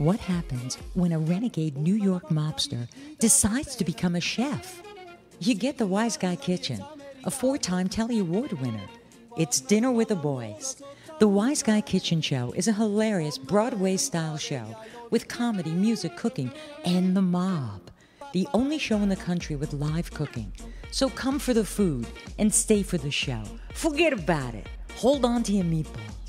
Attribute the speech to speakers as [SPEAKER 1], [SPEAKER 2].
[SPEAKER 1] What happens when a renegade New York mobster decides to become a chef? You get the Wise Guy Kitchen, a four time Telly Award winner. It's Dinner with the Boys. The Wise Guy Kitchen Show is a hilarious Broadway style show with comedy, music, cooking, and the mob. The only show in the country with live cooking. So come for the food and stay for the show. Forget about it. Hold on to your meatballs.